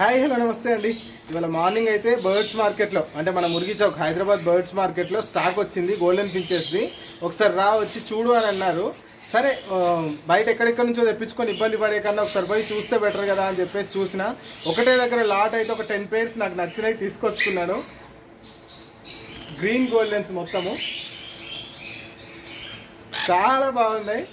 Hi hello నమస్తే అండి. ఇవాళ మార్నింగ్ అయితే బర్డ్స్ మార్కెట్లో అంటే మన మురిగి చౌక్ హైదరాబాద్ బర్డ్స్ మార్కెట్లో స్టాక్ వచ్చింది గోల్డెన్ ఫించెస్ది. ఒకసారి రా వచ్చి చూడు అని అన్నారు సరే బయట ఎక్కడెక్కడి నుంచో తెప్పించుకొని ఇబ్బంది పడే కన్నా ఒకసారి పోయి చూస్తే బెటర్ కదా అని చెప్పేసి చూసిన. ఒకటే దగ్గర లాట్ అయితే ఒక టెన్ పేర్స్ నాకు నచ్చినవి తీసుకొచ్చుకున్నాను. గ్రీన్ గోల్డెన్స్ మొత్తము. చాలా బాగున్నాయి.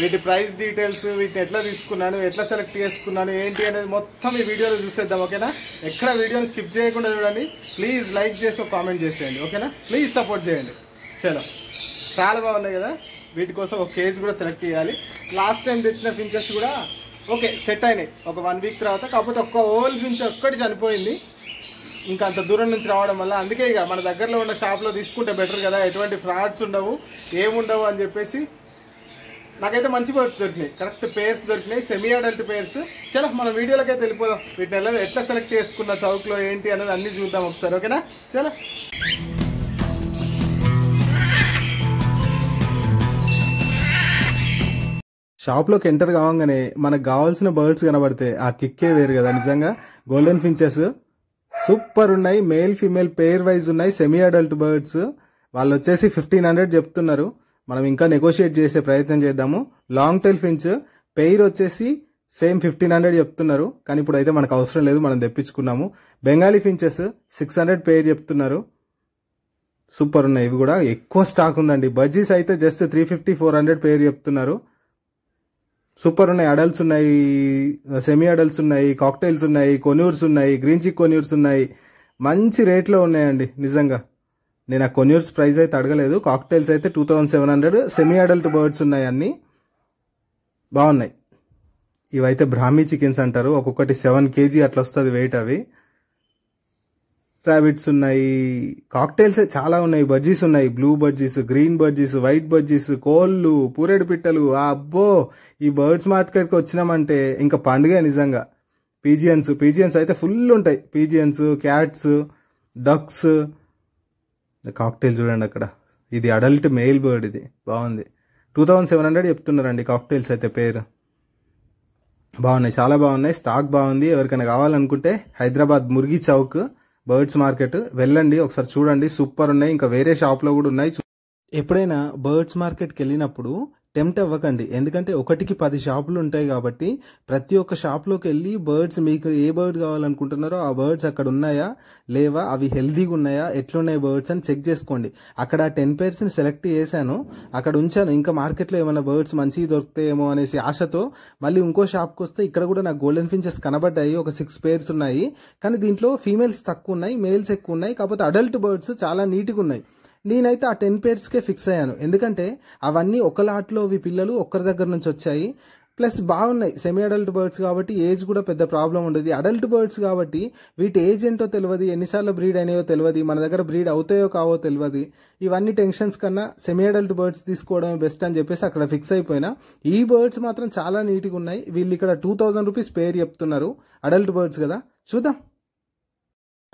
వీటి ప్రైస్ డీటెయిల్స్ వీటిని ఎట్లా తీసుకున్నాను ఎట్లా సెలెక్ట్ చేసుకున్నాను ఏంటి అనేది మొత్తం ఈ వీడియోలో చూసేద్దాం ఓకేనా? ఎక్కడ వీడియోని స్కిప్ చేయకుండా చూడండి. ప్లీజ్ లైక్ చేసి ఒక కామెంట్ చేసేయండి ఓకేనా? ప్లీజ్ సపోర్ట్ చేయండి. చలో చాలా బాగున్నాయి కదా? వీటి కోసం ఒక కేజ్ కూడా సెలెక్ట్ చేయాలి. లాస్ట్ టైం తెచ్చిన ఫించెస్ కూడా ఓకే సెట్ అయినాయి. ఒక వన్ వీక్ తర్వాత కాకపోతే ఒక్క ఓల్ ఫించ్ ఒక్కటి చనిపోయింది. ఇంకా అంత దూరం నుంచి రావడం వల్ల అందుకే ఇక మన దగ్గరలో ఉన్న షాప్లో తీసుకుంటే బెటర్ కదా? ఎటువంటి ఫ్రాడ్స్ ఉండవు ఏముండవు అని చెప్పేసి నాకైతే మంచి పేర్స్ దొరికినాయి. కరెక్ట్ పేర్స్ దొరికినాయి. Semi adult pairs. చలో మన వీడియోలకైతే వెళ్ళిపోదాం. వీటిని ఎట్లా సెలెక్ట్ చేసుకున్న చౌక్లో ఏంటి అనేది అన్ని చూద్దాం ఒకసారి ఓకేనా? చలో. షాప్లోకి ఎంటర్ కావంగానే మనకు కావాల్సిన బర్డ్స్ కనబడితే ఆ కిక్కే వేరు కదా నిజంగా. గోల్డెన్ ఫించెస్ సూపర్ ఉన్నాయి. మేల్ ఫీమేల్ పేర్ వైజ్ ఉన్నాయి. Semi adult birds. వాళ్ళు వచ్చేసి ఫిఫ్టీన్ హండ్రెడ్ చెప్తున్నారు. మనం ఇంకా నెగోషియేట్ చేసే ప్రయత్నం చేద్దాము. లాంగ్ టైల్ ఫించ్ పెయిర్ వచ్చేసి సేమ్ ఫిఫ్టీన్ హండ్రెడ్ చెప్తున్నారు. కానీ ఇప్పుడు అయితే మనకు అవసరం లేదు మనం తెప్పించుకున్నాము. Bengali finches six hundred pair చెప్తున్నారు. సూపర్ ఉన్నాయి. ఇవి కూడా ఎక్కువ స్టాక్ ఉందండి. బజ్జీస్ అయితే just three fifty four hundred pair చెప్తున్నారు. సూపర్ ఉన్నాయి. అడల్ట్స్ ఉన్నాయి సెమీ అడల్ట్స్ ఉన్నాయి కాక్టైల్స్ ఉన్నాయి కొన్యూర్స్ ఉన్నాయి గ్రీన్ చిక్ కొన్యూర్స్ ఉన్నాయి. మంచి రేట్లో ఉన్నాయండి నిజంగా. నేను ఆ కొన్యూర్స్ ప్రైస్ అయితే అడగలేదు. కాక్టైల్స్ అయితే two thousand seven hundred semi adult birds ఉన్నాయి అన్నీ. బాగున్నాయి. ఇవైతే బ్రాహ్మీ చికెన్స్ అంటారు. ఒక్కొక్కటి సెవెన్ కేజీ అట్లా వస్తుంది వెయిట్ అవి. ర్యాబిట్స్ ఉన్నాయి. కాక్టైల్స్ చాలా ఉన్నాయి. బజ్జీస్ ఉన్నాయి. Blue budgies green budgies white budgies కోళ్ళు పూరేడు పిట్టలు. అబ్బో! ఈ బర్డ్స్ మార్కెట్కి వచ్చినామంటే ఇంకా పండుగ నిజంగా. పీజియన్స్ పీజియన్స్ అయితే ఫుల్ ఉంటాయి. పీజియన్స్ క్యాట్స్ డక్స్ కాక్టైల్ చూడండి అక్కడ. ఇది అడల్ట్ మెయిల్ బర్డ్ ఇది. బాగుంది. టూ థౌజండ్ సెవెన్ హండ్రెడ్ చెప్తున్నారండి కాక్టైల్స్ అయితే పేరు. బాగున్నాయి. చాలా బాగున్నాయి. స్టాక్ బాగుంది. ఎవరికైనా కావాలనుకుంటే హైదరాబాద్ మురిగి చౌక్ బర్డ్స్ మార్కెట్ వెళ్ళండి. ఒకసారి చూడండి. సూపర్ ఉన్నాయి. ఇంకా వేరే షాప్లో కూడా ఉన్నాయి. చూ- ఎప్పుడైనా బర్డ్స్ మార్కెట్కి వెళ్ళినప్పుడు టెంప్ట్ అవ్వకండి. ఎందుకంటే ఒకటికి పది షాపులు ఉంటాయి కాబట్టి ప్రతి ఒక్క షాప్లోకి వెళ్ళి బర్డ్స్ మీకు ఏ బర్డ్ కావాలనుకుంటున్నారో ఆ బర్డ్స్ అక్కడ ఉన్నాయా? లేవా? అవి హెల్దీగా ఉన్నాయా? ఎట్లున్నాయి బర్డ్స్ అని చెక్ చేసుకోండి. అక్కడ టెన్ పేర్స్ని సెలెక్ట్ చేశాను. అక్కడ ఉంచాను. ఇంకా మార్కెట్లో ఏమైనా బర్డ్స్ మంచివి దొరుకుతాయేమో అనేసి ఆశతో మళ్ళీ ఇంకో షాప్కి వస్తే ఇక్కడ కూడా నాకు గోల్డెన్ ఫించెస్ కనబడ్డాయి. ఒక సిక్స్ పేర్స్ ఉన్నాయి. కానీ దీంట్లో ఫీమేల్స్ తక్కువ ఉన్నాయి మేల్స్ ఎక్కువ ఉన్నాయి. కాకపోతే అడల్ట్ బర్డ్స్ చాలా నీట్గా ఉన్నాయి. నేనైతే ఆ టెన్ పేర్స్కే ఫిక్స్ అయ్యాను. ఎందుకంటే అవన్నీ ఒక లాట్లో అవి పిల్లలు ఒక్కరి దగ్గర నుంచి వచ్చాయి. ప్లస్ బాగున్నాయి. సెమీ అడల్ట్ బర్డ్స్ కాబట్టి ఏజ్ కూడా పెద్ద ప్రాబ్లం ఉండదు. అడల్ట్ బర్డ్స్ కాబట్టి వీటి ఏజ్ ఏంటో తెలియదు. ఎన్నిసార్లు బ్రీడ్ అయినాయో తెలియదు. మన దగ్గర బ్రీడ్ అవుతాయో కావో తెలియదు. ఇవన్నీ టెన్షన్స్ కన్నా సెమీ అడల్ట్ బర్డ్స్ తీసుకోవడమే బెస్ట్ అని చెప్పేసి అక్కడ ఫిక్స్ అయిపోయినా. ఈ బర్డ్స్ మాత్రం చాలా నీట్గా ఉన్నాయి. వీళ్ళు ఇక్కడ టూ థౌజండ్ రూపీస్ పేరు చెప్తున్నారు. అడల్ట్ బర్డ్స్ కదా. చూద్దాం.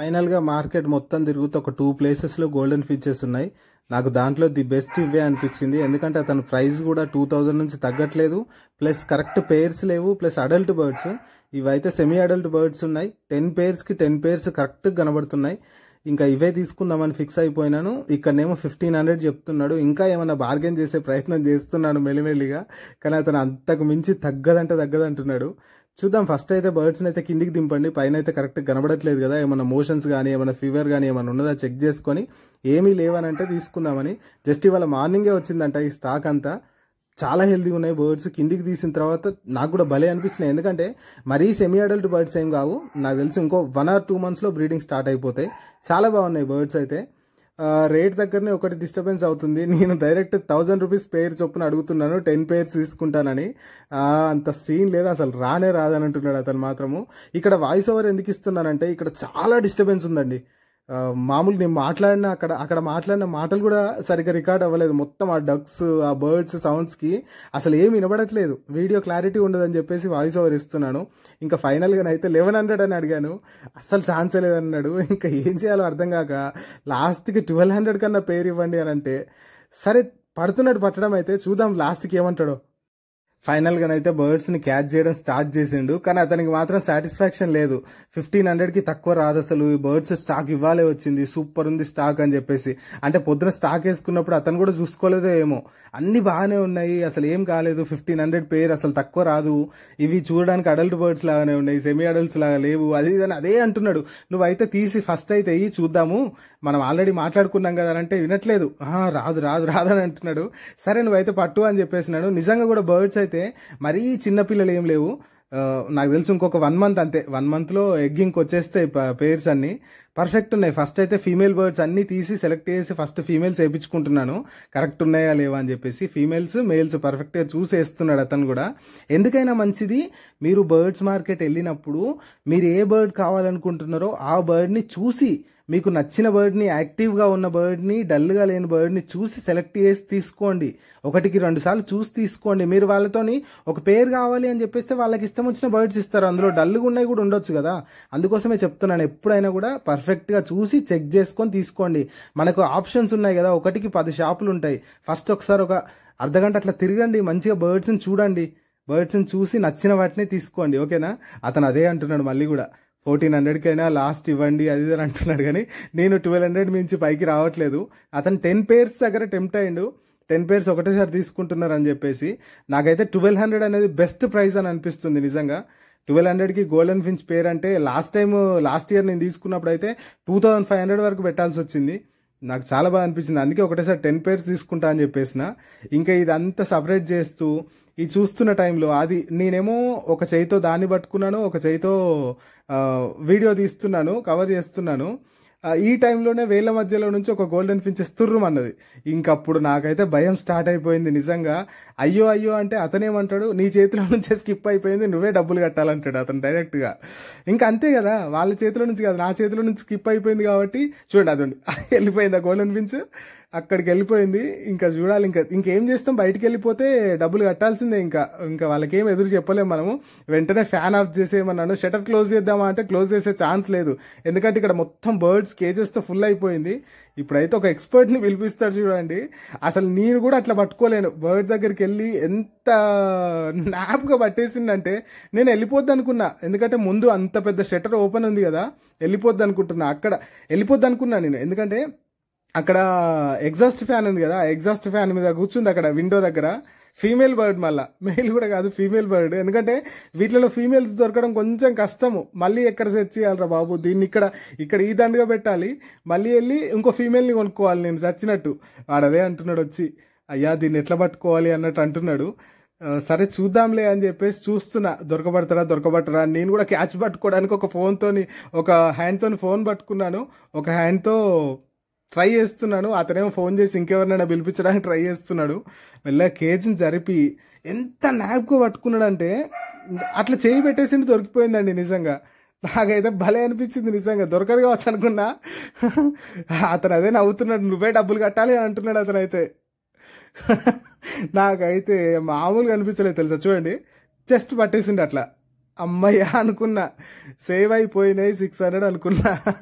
ఫైనల్గా మార్కెట్ మొత్తం తిరుగుతూ ఒక టూ ప్లేసెస్లో గోల్డెన్ ఫీచర్స్ ఉన్నాయి. నాకు దాంట్లో ది బెస్ట్ ఇవే అనిపించింది. ఎందుకంటే అతని ప్రైస్ కూడా టూ థౌజండ్ నుంచి తగ్గట్లేదు. ప్లస్ కరెక్ట్ పేర్స్ లేవు. Plus adult birds. ఇవైతే సెమీ అడల్ట్ బర్డ్స్ ఉన్నాయి. టెన్ పేర్స్కి టెన్ పేర్స్ కరెక్ట్గా కనబడుతున్నాయి. ఇంకా ఇవే తీసుకుందామని ఫిక్స్ అయిపోయినాను. ఇక్కడనేమో ఫిఫ్టీన్ హండ్రెడ్ చెప్తున్నాడు. ఇంకా ఏమైనా బార్గెన్ చేసే ప్రయత్నం చేస్తున్నాడు మెల్లిమెల్లిగా. కానీ అతను అంతకు మించి తగ్గదంటే తగ్గదంటున్నాడు. చూద్దాం. ఫస్ట్ అయితే బర్డ్స్ని అయితే కిందికి దింపండి. పైన అయితే కరెక్ట్ కనబడట్లేదు కదా. ఏమైనా మోషన్స్ కానీ ఏమైనా ఫీవర్ కానీ ఏమైనా ఉన్నదా చెక్ చేసుకొని ఏమీ లేవనంటే తీసుకుందామని. జస్ట్ ఇవాళ మార్నింగే వచ్చిందంట ఈ స్టాక్ అంతా. చాలా హెల్దీగా ఉన్నాయి బర్డ్స్ కిందికి తీసిన తర్వాత నాకు కూడా భలే అనిపించినాయి ఎందుకంటే మరీ సెమీ అడల్ట్ బర్డ్స్ ఏం కావు. నాకు తెలిసి ఇంకో వన్ ఆర్ టూ మంత్స్లో బ్రీడింగ్ స్టార్ట్ అయిపోతాయి. చాలా బాగున్నాయి బర్డ్స్ అయితే. రేట్ దగ్గరనే ఒకటి డిస్టర్బెన్స్ అవుతుంది. నేను డైరెక్ట్ థౌజండ్ రూపీస్ పేర్ చొప్పున అడుగుతున్నాను. టెన్ పేర్స్ తీసుకుంటానని. అంత సీన్ లేదు. అసలు రానే రాదని అంటున్నాడు అతను మాత్రము. ఇక్కడ వాయిస్ ఓవర్ ఎందుకు ఇస్తున్నానంటే ఇక్కడ చాలా డిస్టర్బెన్స్ ఉందండి. మామూలు నేను మాట్లాడిన అక్కడ అక్కడ మాట్లాడిన మాటలు కూడా సరిగ్గా రికార్డ్ అవ్వలేదు. మొత్తం ఆ డక్స్ ఆ బర్డ్స్ సౌండ్స్కి అసలు ఏం వినబడట్లేదు. వీడియో క్లారిటీ ఉండదని చెప్పేసి వాయిస్ ఓవర్ ఇస్తున్నాను. ఇంకా ఫైనల్గా అయితే లెవెన్ హండ్రెడ్ అని అడిగాను. అస్సలు ఛాన్సే లేదన్నాడు. ఇంకా ఏం చేయాలో అర్థం కాక లాస్ట్కి ట్వెల్వ్ హండ్రెడ్ కన్నా పేరు ఇవ్వండి అని అంటే సరే పడుతున్నట్టు పట్టడం అయితే చూద్దాం లాస్ట్కి ఏమంటాడో. ఫైనల్గానైతే బర్డ్స్ని క్యాచ్ చేయడం స్టార్ట్ చేసిండు. కానీ అతనికి మాత్రం సాటిస్ఫాక్షన్ లేదు. ఫిఫ్టీన్ హండ్రెడ్కి తక్కువ రాదు అసలు. ఈ బర్డ్స్ స్టాక్ ఇవ్వాలే వచ్చింది. సూపర్ ఉంది స్టాక్ అని చెప్పేసి. అంటే పొద్దున స్టాక్ వేసుకున్నప్పుడు అతను కూడా చూసుకోలేదో ఏమో. అన్ని బాగానే ఉన్నాయి. అసలు ఏం కాలేదు. ఫిఫ్టీన్ హండ్రెడ్ పేర్ అసలు తక్కువ రాదు. ఇవి చూడడానికి అడల్ట్ బర్డ్స్ లాగానే ఉన్నాయి. సెమీ అడల్ట్స్ లాగా లేవు. అది అని అదే అంటున్నాడు. నువ్వైతే తీసి ఫస్ట్ అయితే చూద్దాము. మనం ఆల్రెడీ మాట్లాడుకున్నాం కదా అని అంటే వినట్లేదు. రాదు రాదు రాదు అని అంటున్నాడు. సరే నువ్వైతే పట్టు అని చెప్పేసినాడు. నిజంగా కూడా బర్డ్స్ అయితే మరీ చిన్నపిల్లలు ఏం లేవు. నాకు తెలిసి ఇంకొక వన్ మంత్ అంతే. వన్ మంత్లో ఎగ్గింగ్కి వచ్చేస్తాయి పేర్స్ అన్ని. పర్ఫెక్ట్ ఉన్నాయి. ఫస్ట్ అయితే ఫీమేల్ బర్డ్స్ అన్ని తీసి సెలెక్ట్ చేసి ఫస్ట్ ఫీమేల్స్ వేయించుకుంటున్నాను. కరెక్ట్ ఉన్నాయా లేవా అని చెప్పేసి ఫీమేల్స్ మేల్స్ పర్ఫెక్ట్గా చూసి వేస్తున్నాడు అతను కూడా. ఎందుకైనా మంచిది మీరు బర్డ్స్ మార్కెట్ వెళ్ళినప్పుడు మీరు ఏ బర్డ్ కావాలనుకుంటున్నారో ఆ బర్డ్ని చూసి మీకు నచ్చిన బర్డ్ని యాక్టివ్గా ఉన్న బర్డ్ని డల్గా లేని బర్డ్ని చూసి సెలెక్ట్ చేసి తీసుకోండి. ఒకటికి రెండు సార్లు చూసి తీసుకోండి. మీరు వాళ్ళతోని ఒక పేరు కావాలి అని చెప్పేస్తే వాళ్ళకి ఇష్టం వచ్చిన బర్డ్స్ ఇస్తారు. అందులో డల్గా ఉన్నాయి కూడా ఉండొచ్చు కదా. అందుకోసమే చెప్తున్నాను ఎప్పుడైనా కూడా పర్ఫెక్ట్గా చూసి చెక్ చేసుకొని తీసుకోండి. మనకు ఆప్షన్స్ ఉన్నాయి కదా ఒకటికి పది షాపులు ఉంటాయి. ఫస్ట్ ఒకసారి ఒక అర్ధగంట అట్లా తిరగండి మంచిగా బర్డ్స్ని చూడండి. బర్డ్స్ని చూసి నచ్చిన వాటిని తీసుకోండి ఓకేనా? అతను అదే అంటున్నాడు మళ్ళీ కూడా. ఫోర్టీన్ హండ్రెడ్కైనా లాస్ట్ ఇవ్వండి అది ఇది అని అంటున్నాడు. కానీ నేను ట్వెల్వ్ హండ్రెడ్ మించి పైకి రావట్లేదు. అతను టెన్ పేర్స్ దగ్గర టెంప్ట్ అయ్యిండు. టెన్ పేర్స్ ఒకటేసారి తీసుకుంటున్నారు అని చెప్పేసి. నాకైతే ట్వెల్వ్ హండ్రెడ్ అనేది బెస్ట్ ప్రైస్ అని అనిపిస్తుంది నిజంగా. ట్వెల్వ్ హండ్రెడ్కి గోల్డెన్ ఫిన్స్ పేర్ అంటే లాస్ట్ టైం లాస్ట్ ఇయర్ నేను తీసుకున్నప్పుడు అయితే టూ థౌజండ్ ఫైవ్ హండ్రెడ్ వరకు పెట్టాల్సి వచ్చింది. నాకు చాలా బాగా అనిపించింది అందుకే ఒకటేసారి టెన్ పేర్స్ తీసుకుంటా అని చెప్పేసిన. ఇంకా ఇదంతా సపరేట్ చేస్తూ ఈ చూస్తున్న టైంలో అది నేనేమో ఒక చేయితో దాన్ని పట్టుకున్నాను ఒక చేయితో వీడియో తీస్తున్నాను కవర్ చేస్తున్నాను. ఈ టైంలోనే వేల మధ్యలో నుంచి ఒక గోల్డెన్ ఫించెస్ తుర్రుమన్నది ఇంకప్పుడు నాకైతే భయం స్టార్ట్ అయిపోయింది నిజంగా. అయ్యో అయ్యో అంటే అతనేమంటాడు నీ చేతిలో నుంచే స్కిప్ అయిపోయింది నువ్వే డబ్బులు కట్టాలంటాడు అతను డైరెక్ట్గా. ఇంకా అంతే కదా వాళ్ళ చేతిలో నుంచి కాదు నా చేతిలో నుంచి స్కిప్ అయిపోయింది కాబట్టి చూడండి అదండి వెళ్ళిపోయింది ఆ గోల్డెన్ ఫిన్స్ అక్కడికి వెళ్ళిపోయింది. ఇంకా చూడాలి ఇంకా ఇంకేం చేస్తాం? బయటికి వెళ్ళిపోతే డబ్బులు కట్టాల్సిందే ఇంకా. ఇంకా వాళ్ళకేం ఎదురు చెప్పలేము మనము. వెంటనే ఫ్యాన్ ఆఫ్ చేసేయమన్నాను షటర్ క్లోజ్ చేద్దామా అంటే క్లోజ్ చేసే ఛాన్స్ లేదు. ఎందుకంటే ఇక్కడ మొత్తం బర్డ్స్ కేజెస్తో ఫుల్ అయిపోయింది. ఇప్పుడైతే ఒక ఎక్స్పర్ట్ని పిలిపిస్తాడు చూడండి. అసలు నేను కూడా అట్లా పట్టుకోలేను. బర్డ్ దగ్గరికి వెళ్ళి ఎంత నాప్గా పట్టేసిందంటే నేను వెళ్ళిపోద్ది అనుకున్నా. ఎందుకంటే ముందు అంత పెద్ద షటర్ ఓపెన్ ఉంది కదా. వెళ్ళిపోద్ది అనుకుంటున్నా. అక్కడ వెళ్ళిపోద్ది అనుకున్నా నేను. ఎందుకంటే అక్కడ ఎగ్జాస్ట్ ఫ్యాన్ ఉంది కదా ఎగ్జాస్ట్ ఫ్యాన్ మీద కూర్చుంది అక్కడ విండో దగ్గర. ఫీమేల్ బర్డ్ మళ్ళా. మేల్ కూడా కాదు ఫీమేల్ బర్డ్ ఎందుకంటే వీటిలో ఫీమేల్స్ దొరకడం కొంచెం కష్టము. మళ్ళీ ఎక్కడ సెట్ చేయాలరా బాబు? దీన్ని ఇక్కడ ఇక్కడ ఈ దండగా పెట్టాలి. మళ్ళీ వెళ్ళి ఇంకో ఫీమేల్ని కొనుక్కోవాలి నేను చచ్చినట్టు. వాడవే అంటున్నాడు వచ్చి. అయ్యా దీన్ని ఎట్లా పట్టుకోవాలి అన్నట్టు అంటున్నాడు. సరే చూద్దాంలే అని చెప్పేసి చూస్తున్నా. దొరకబడతారా దొరకబడతారా నేను కూడా క్యాచ్ పట్టుకోవడానికి ఒక ఫోన్తోని ఒక హ్యాండ్తోని ఫోన్ పట్టుకున్నాను. ఒక హ్యాండ్తో ట్రై చేస్తున్నాను. అతనేమో ఫోన్ చేసి ఇంకెవరినైనా పిలిపించడానికి ట్రై చేస్తున్నాడు. మెల్లగా కేజీని జరిపి ఎంత నాప్గా పట్టుకున్నాడంటే అట్లా చేయి పెట్టేసింది దొరికిపోయిందండి నిజంగా. నాకైతే భలే అనిపించింది నిజంగా. దొరకదు కావచ్చు అనుకున్నా. అతను అదే నవ్వుతున్నాడు. నువ్వే డబ్బులు కట్టాలి అని అంటున్నాడు అతనైతే. నాకైతే మామూలుగా అనిపించలేదు తెలుసా? చూడండి. జస్ట్ పట్టేసిండు అట్లా. అమ్మయ్య అనుకున్నా. సేవ్ అయిపోయినాయి సిక్స్ హండ్రెడ్ అనుకున్నా.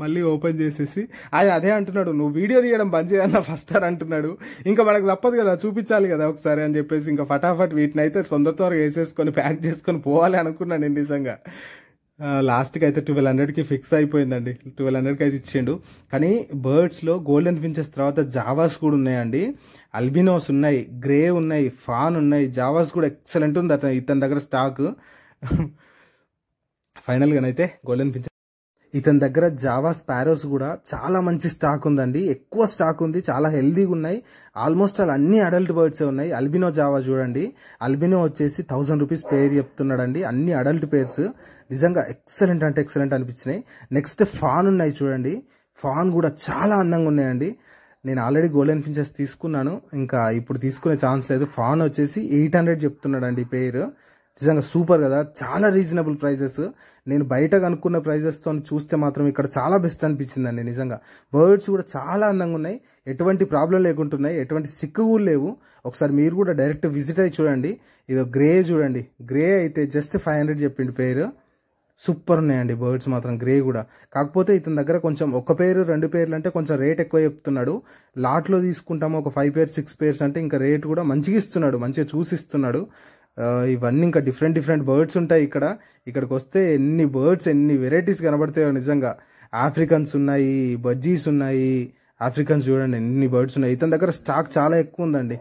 మళ్ళీ ఓపెన్ చేసేసి. అది అదే అంటున్నాడు నువ్వు వీడియో తీయడం బంద్ చేయన్న ఫస్ట్ అని అంటున్నాడు. ఇంకా మనకు తప్పదు కదా చూపించాలి కదా ఒకసారి అని చెప్పేసి ఇంకా ఫటాఫట్ వీటిని అయితే తొందర త్వరగా వేసేసుకొని ప్యాక్ చేసుకొని పోవాలి అనుకున్నాను నేను నిజంగా. లాస్ట్కి అయితే ట్వెల్వ్ హండ్రెడ్కి ఫిక్స్ అయిపోయిందండి. ట్వెల్వ్ హండ్రెడ్కి అయితే ఇచ్చిండు. కానీ బర్డ్స్లో గోల్డెన్ ఫించెస్ తర్వాత జావాస్ కూడా ఉన్నాయండి. అల్బినోస్ ఉన్నాయి గ్రే ఉన్నాయి ఫాన్ ఉన్నాయి. జావాస్ కూడా ఎక్సలెంట్ ఉంది అతను ఇతని దగ్గర స్టాక్ ఫైనల్గానైతే గోల్డెన్ ఫించెస్ ఇతని దగ్గర జావా స్పారోస్ కూడా చాలా మంచి స్టాక్ ఉందండి. ఎక్కువ స్టాక్ ఉంది చాలా హెల్దీగా ఉన్నాయి ఆల్మోస్ట్ అలా అన్ని అడల్ట్ బర్డ్సే ఉన్నాయి. అల్బినో జావా చూడండి. అల్బినో వచ్చేసి థౌసండ్ రూపీస్ పేర్ చెప్తున్నాడండి. అన్ని అడల్ట్ పేర్స్ నిజంగా ఎక్సలెంట్ అంటే ఎక్సలెంట్ అనిపించినాయి. నెక్స్ట్ ఫాన్ ఉన్నాయి చూడండి. ఫాన్ కూడా చాలా అందంగా ఉన్నాయండి. నేను ఆల్రెడీ గోల్డెన్ ఫించెస్ తీసుకున్నాను. ఇంకా ఇప్పుడు తీసుకునే ఛాన్స్ లేదు. ఫాన్ వచ్చేసి ఎయిట్ హండ్రెడ్ చెప్తున్నాడండి పేరు నిజంగా సూపర్ కదా. చాలా రీజనబుల్ ప్రైజెస్. నేను బయట కనుక్కున్న ప్రైజెస్తో చూస్తే మాత్రం ఇక్కడ చాలా బెస్ట్ అనిపించిందండి నిజంగా. బర్డ్స్ కూడా చాలా అందంగా ఉన్నాయి. ఎటువంటి ప్రాబ్లం లేకుంటున్నాయి ఎటువంటి సిక్కు కూడా లేవు. ఒకసారి మీరు కూడా డైరెక్ట్ విజిట్ అయ్యి చూడండి. ఇది గ్రే చూడండి. గ్రే అయితే జస్ట్ ఫైవ్ హండ్రెడ్ చెప్పిండు పేరు. సూపర్ ఉన్నాయండి బర్డ్స్ మాత్రం గ్రే కూడా. కాకపోతే ఇతని దగ్గర కొంచెం ఒక పేరు రెండు పేర్లు అంటే కొంచెం రేట్ ఎక్కువ చెప్తున్నాడు. లాట్లో తీసుకుంటాము. ఒక ఫైవ్ పేర్స్ సిక్స్ పేర్స్ అంటే ఇంకా రేట్ కూడా మంచిగా ఇస్తున్నాడు. మంచిగా చూసి ఇస్తున్నాడు. ఇవన్నీ ఇంకా డిఫరెంట్ డిఫరెంట్ బర్డ్స్ ఉంటాయి ఇక్కడ. ఇక్కడికి వస్తే ఎన్ని బర్డ్స్ ఎన్ని వెరైటీస్ కనబడతాయో నిజంగా. ఆఫ్రికన్స్ ఉన్నాయి బజ్జీస్ ఉన్నాయి. ఆఫ్రికన్స్ చూడండి ఎన్ని బర్డ్స్ ఉన్నాయి. ఇతని దగ్గర స్టాక్ చాలా ఎక్కువ ఉందండి.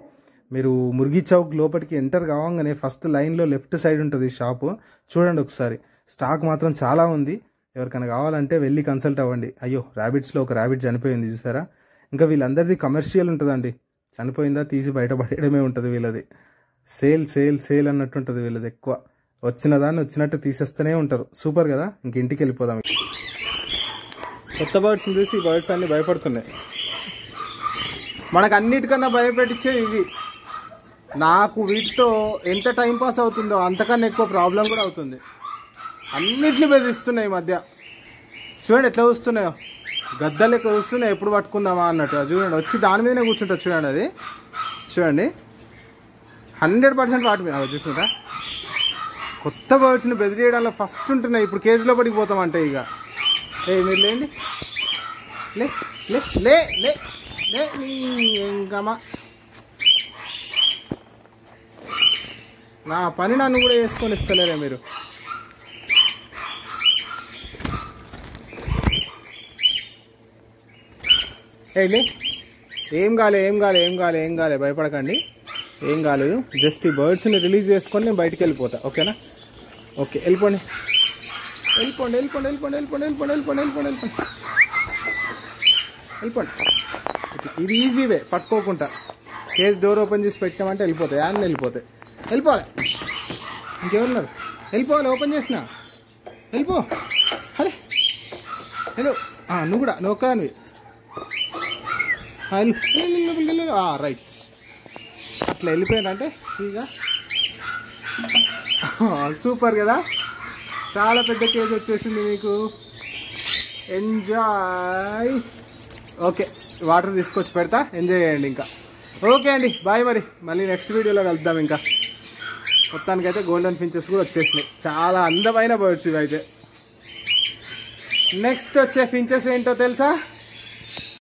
మీరు మురిగి చౌక్ లోపలికి ఎంటర్ కావంగానే ఫస్ట్ లైన్లో లెఫ్ట్ సైడ్ ఉంటుంది షాపు చూడండి ఒకసారి. స్టాక్ మాత్రం చాలా ఉంది. ఎవరికైనా కావాలంటే వెళ్ళి కన్సల్ట్ అవ్వండి. అయ్యో ర్యాబిట్స్లో ఒక ర్యాబిట్ చనిపోయింది చూసారా? ఇంకా వీళ్ళందరిది కమర్షియల్ ఉంటుందండి. చనిపోయిందా తీసి బయటపడేయడమే ఉంటుంది వీళ్ళది. సేల్ సేల్ సేల్ అన్నట్టు ఉంటుంది వీళ్ళది ఎక్కువ. వచ్చిన దాన్ని వచ్చినట్టు తీసేస్తూనే ఉంటారు. సూపర్ కదా? ఇంక ఇంటికి వెళ్ళిపోదాం. కొత్త బర్డ్స్ చూసి బర్డ్స్ అన్ని భయపడుతున్నాయి. మనకు అన్నిటికన్నా భయపెట్టించే ఇవి. నాకు వీటితో ఎంత టైం పాస్ అవుతుందో అంతకన్నా ఎక్కువ ప్రాబ్లం కూడా అవుతుంది. అన్నిటిని బెదిరిస్తున్నాయి ఈ మధ్య. చూడండి ఎట్లా చూస్తున్నాయో. గద్దలు ఎక్కువ చూస్తున్నాయి. ఎప్పుడు పట్టుకుందామా అన్నట్టు చూడండి వచ్చి దాని మీదనే కూర్చుంటుంది చూడండి అది. చూడండి. హండ్రెడ్ పర్సెంట్ వాటి మీద చూసుకుంటా. కొత్త బర్డ్స్ని బెదిరియడంలో ఫస్ట్ ఉంటున్నాయి. ఇప్పుడు కేజీలో పడిపోతామంటే ఇక. ఏ మీరు లేండి. లే లే లే లే లే ఇంకమ్మా నా పని నన్ను కూడా వేసుకొని ఇస్తలేరే మీరు. ఏ లే. ఏం కాలే ఏం కాలే ఏం కాలే ఏం కాలే భయపడకండి. ఏం కాలేదు. జస్ట్ ఈ బర్డ్స్ని రిలీజ్ చేసుకొని నేను బయటికి వెళ్ళిపోతా. ఓకేనా ఓకే వెళ్ళిపోండి వెళ్ళిపోండి. వెళ్ళిపోండి వెళ్ళిపోండి వెళ్ళిపోండి వెళ్ళిపోండి వెళ్ళిపోండి వెళ్ళిపోండి వెళ్ళిపోండి వెళ్ళిపోండి. ఓకే, ఇది ఈజీ వే పట్టుకోకుండా. కేస్ డోర్ ఓపెన్ చేసి పెట్టామంటే వెళ్ళిపోతాయి. యాన్ని వెళ్ళిపోతాయి. వెళ్ళిపోవాలి. ఇంకెవరున్నారు వెళ్ళిపోవాలి ఓపెన్ చేసిన. వెళ్ళిపో. అరే హలో నువ్వు కూడా నువ్వు ఒక్కదానివి. రైట్ ఇట్లా వెళ్ళిపోయిందంటే ఫ్రీగా సూపర్ కదా. చాలా పెద్ద కేజ్ వచ్చేసింది మీకు. ఎంజాయ్ ఓకే వాటర్ తీసుకొచ్చి పెడతా. ఎంజాయ్ చేయండి ఇంకా. ఓకే అండి బాయ్ మరి. మళ్ళీ నెక్స్ట్ వీడియోలో కలుద్దాం ఇంకా. మొత్తానికైతే గోల్డెన్ ఫించెస్ కూడా వచ్చేసినాయి. చాలా అందమైన బర్డ్స్ ఇవి అయితే నెక్స్ట్ వచ్చే ఫించెస్ ఏంటో తెలుసా?